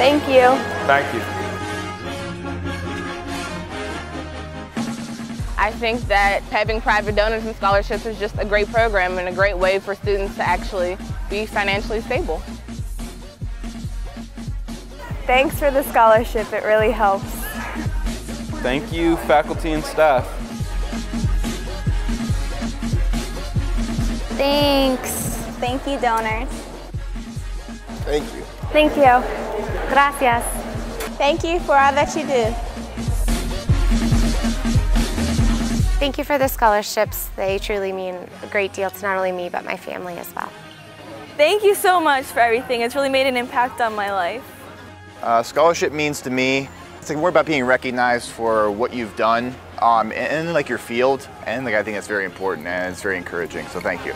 Thank you. Thank you. I think that having private donors and scholarships is just a great program and a great way for students to actually be financially stable. Thanks for the scholarship. It really helps. Thank you, faculty and staff. Thanks. Thank you, donors. Thank you. Thank you. Gracias. Thank you for all that you do. Thank you for the scholarships. They truly mean a great deal to not only me, but my family as well. Thank you so much for everything. It's really made an impact on my life. Uh, scholarship means to me, it's like more about being recognized for what you've done um, and, and like your field. And like I think that's very important and it's very encouraging. So thank you.